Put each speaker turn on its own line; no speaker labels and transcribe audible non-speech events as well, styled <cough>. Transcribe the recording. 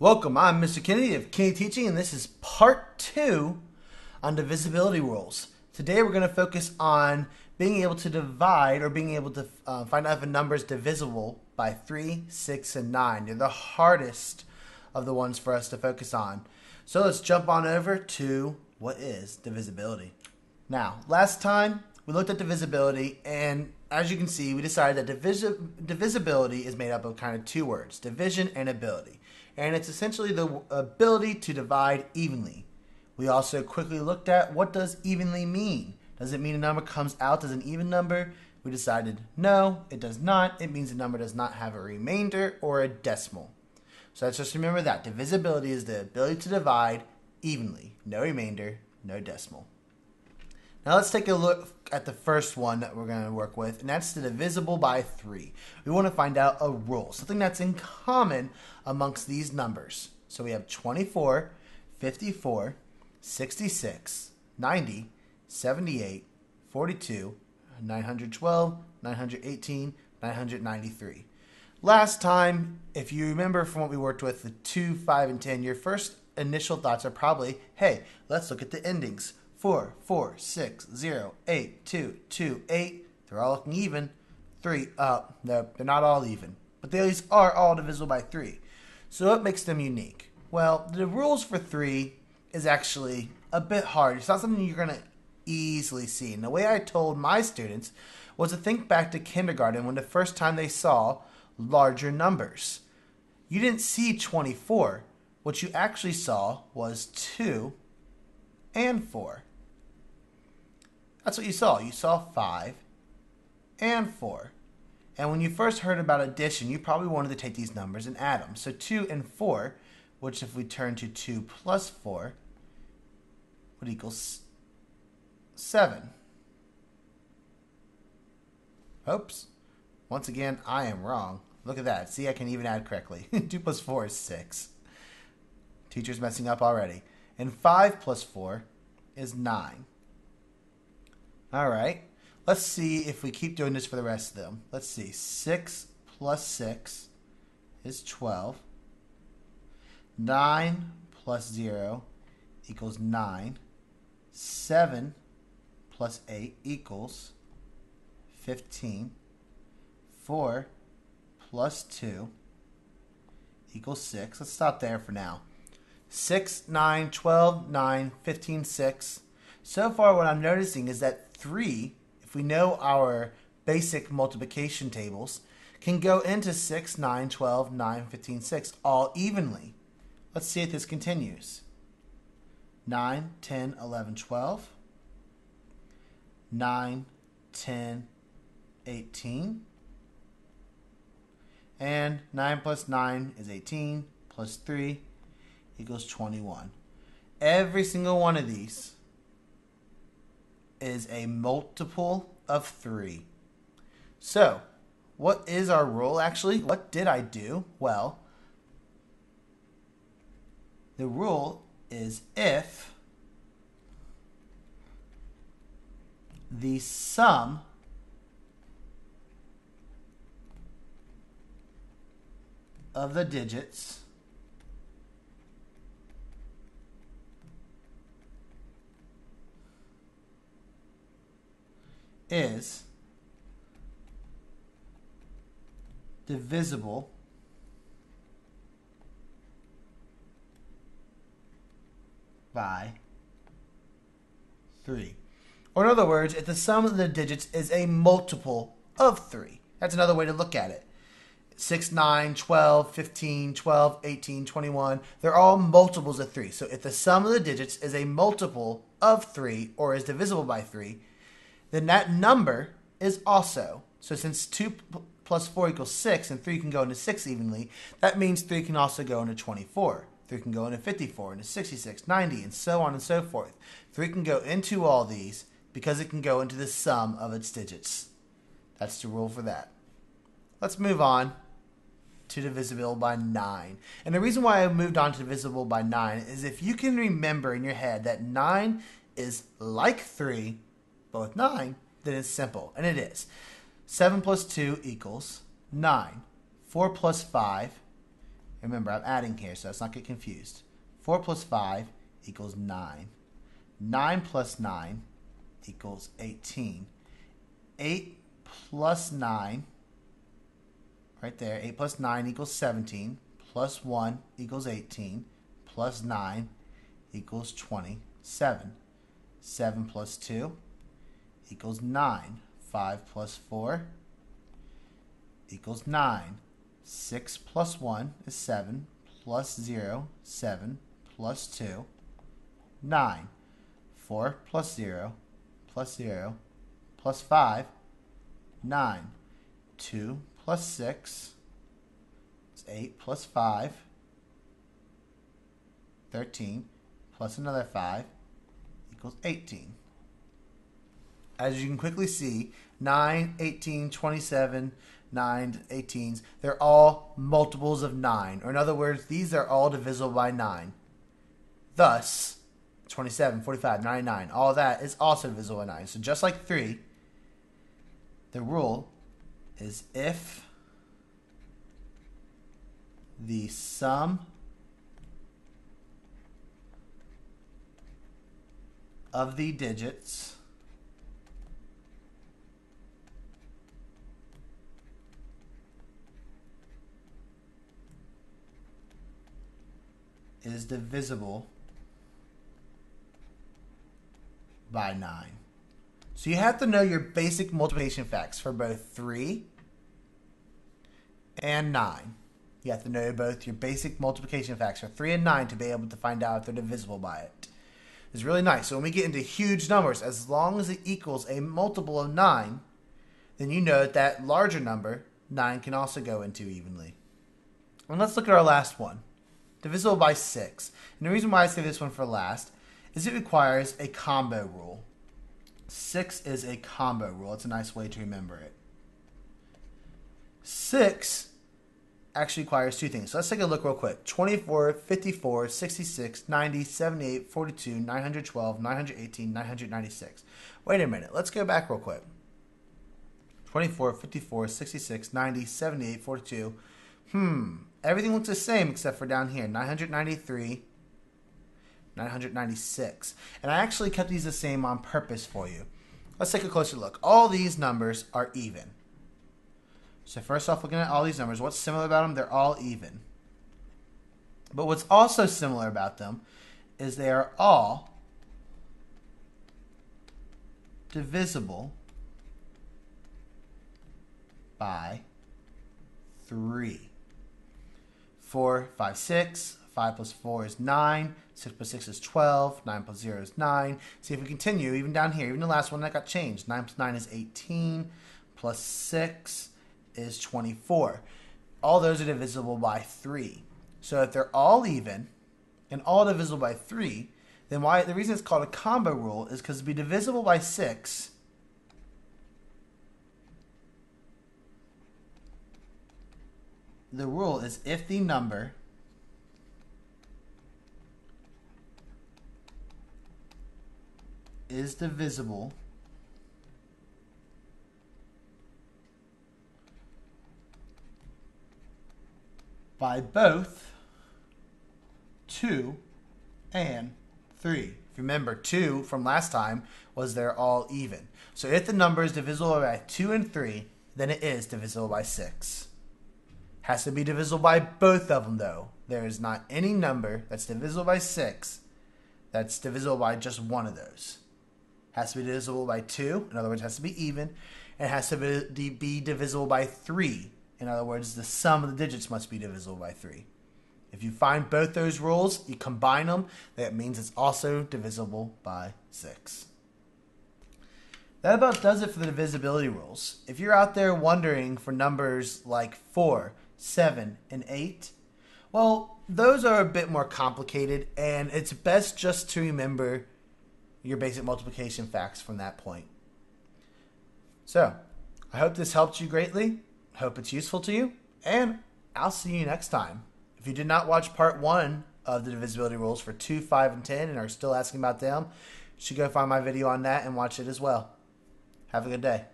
Welcome, I'm Mr. Kennedy of Kennedy Teaching, and this is part two on divisibility rules. Today we're going to focus on being able to divide or being able to uh, find out if a number is divisible by 3, 6, and 9. They're the hardest of the ones for us to focus on. So let's jump on over to what is divisibility. Now, last time we looked at divisibility, and as you can see, we decided that divisi- divisibility is made up of kind of two words division and ability. And it's essentially the ability to divide evenly. We also quickly looked at what does evenly mean? Does it mean a number comes out as an even number? We decided no, it does not. It means a number does not have a remainder or a decimal. So let's just remember that divisibility is the ability to divide evenly, no remainder, no decimal. Now let's take a look at the first one that we're going to work with, and that's the divisible by 3. We want to find out a rule, something that's in common amongst these numbers. So we have 24, 54, 66, 90, 78, 42, 912, 918, 993. Last time, if you remember from what we worked with, the 2, 5, and 10, your first initial thoughts are probably, hey, let's look at the endings. 4, 4, 6, 0, 8, 2, 2, 8. They're all looking even. 3, uh, no, they're not all even. But they are all divisible by 3. So what makes them unique? Well, the rules for 3 is actually a bit hard. It's not something you're going to easily see. And the way I told my students was to think back to kindergarten when the first time they saw larger numbers. You didn't see 24. What you actually saw was 2 and 4. That's what you saw. You saw 5 and 4. And when you first heard about addition, you probably wanted to take these numbers and add them. So 2 and 4, which if we turn to 2 plus 4, would equal 7. Oops. Once again, I am wrong. Look at that. See, I can even add correctly. <laughs> 2 plus 4 is 6. Teacher's messing up already. And 5 plus 4 is 9. All right. Let's see if we keep doing this for the rest of them. Let's see. 6 plus 6 is 12. 9 plus 0 equals 9. 7 plus 8 equals 15. 4 plus 2 equals 6. Let's stop there for now. 6, 9, 12, 9, 15, 6. So far, what I'm noticing is that 3, if we know our basic multiplication tables, can go into 6, 9, 12, 9, 15, 6 all evenly. Let's see if this continues. 9, 10, 11, 12. 9, 10, 18. And 9 plus 9 is 18, plus 3 equals 21. Every single one of these is a multiple of 3. So, what is our rule actually? What did I do? Well, the rule is if the sum of the digits is divisible by 3. Or in other words, if the sum of the digits is a multiple of 3. That's another way to look at it. 6, 9, 12, 15, 12, 18, 21. They're all multiples of 3. So if the sum of the digits is a multiple of 3 or is divisible by 3, then that number is also. So since 2 plus 4 equals 6 and 3 can go into 6 evenly, that means 3 can also go into 24. 3 can go into 54, into 66, 90, and so on and so forth. 3 can go into all these because it can go into the sum of its digits. That's the rule for that. Let's move on to divisible by 9. And the reason why I moved on to divisible by 9 is if you can remember in your head that 9 is like 3, with 9, then it's simple. And it is. 7 plus 2 equals 9. 4 plus 5 Remember, I'm adding here, so let's not get confused. 4 plus 5 equals 9. 9 plus 9 equals 18. 8 plus 9, right there, 8 plus 9 equals 17, plus 1 equals 18, plus 9 equals 27. 7 plus 2 equals 9. 5 plus 4 equals 9. 6 plus 1 is 7, plus 0, 7, plus 2, 9. 4 plus 0, plus 0, plus 5, 9. 2 plus 6 is 8 plus 5, 13, plus another 5 equals 18. As you can quickly see, 9, 18, 27, 9, 18s, they're all multiples of 9. Or in other words, these are all divisible by 9. Thus, 27, 45, 99, all that is also divisible by 9. So just like 3, the rule is if the sum of the digits is divisible by 9. So you have to know your basic multiplication facts for both 3 and 9. You have to know both your basic multiplication facts for 3 and 9 to be able to find out if they're divisible by it. It's really nice. So when we get into huge numbers, as long as it equals a multiple of 9, then you know that that larger number, 9, can also go into evenly. And let's look at our last one divisible by 6. And the reason why I say this one for last is it requires a combo rule. 6 is a combo rule. It's a nice way to remember it. 6 actually requires two things. So let's take a look real quick. 24, 54, 66, 90, 78, 42, 912, 918, 996. Wait a minute. Let's go back real quick. 24, 54, 66, 90, 78, 42. Hmm. Everything looks the same except for down here 993, 996. And I actually kept these the same on purpose for you. Let's take a closer look. All these numbers are even. So first off, looking at all these numbers, what's similar about them? They're all even. But what's also similar about them is they are all divisible by 3. 4, 5, 6. 5 plus 4 is 9. 6 plus 6 is 12. 9 plus 0 is 9. See if we continue, even down here, even the last one that got changed. 9 plus 9 is 18. Plus 6 is 24. All those are divisible by 3. So if they're all even and all divisible by 3, then why the reason it's called a combo rule is because to be divisible by 6 the rule is if the number is divisible by both 2 and 3. If you remember, 2 from last time was they're all even. So if the number is divisible by 2 and 3, then it is divisible by 6. Has to be divisible by both of them, though. There is not any number that's divisible by 6 that's divisible by just one of those. Has to be divisible by 2, in other words, it has to be even. And it has to be, be divisible by 3. In other words, the sum of the digits must be divisible by 3. If you find both those rules, you combine them, that means it's also divisible by 6. That about does it for the divisibility rules. If you're out there wondering for numbers like 4, 7, and 8? Well, those are a bit more complicated, and it's best just to remember your basic multiplication facts from that point. So, I hope this helped you greatly. Hope it's useful to you, and I'll see you next time. If you did not watch part one of the divisibility rules for 2, 5, and 10 and are still asking about them, you should go find my video on that and watch it as well. Have a good day.